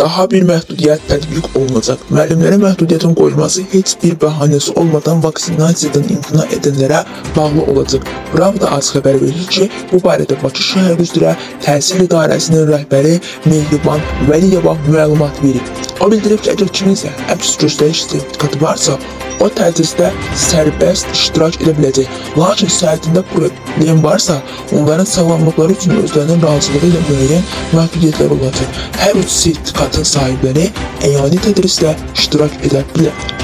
daha bir məhdudiyyət tətbiq olunacaq. Müəllimlərə məhdudiyyətin qoyulması heç bir bəhanəsi olmadan vaksinasiyadan imtina edənlərə bağlı olacaq. Pravda az xəbər verir ki, bu barədə Bakı şəhər üzrə təhsil idarəsinin rəhbəri Mehriban Vəliyeva məlumat verib. O bildirib ki, əgər kiminsə əks göstəriş sertifikatı varsa, o tədrisdə sərbəst iştirak edə biləcək. Lakin səhhətində problem varsa, onların sağlamlıqları üçün özlərinin razılığı ilə müəyyən məhdudiyyətlər olacaq. Hər üç sertifikatın sahibləri əyani tədrisdə iştirak edə bilər.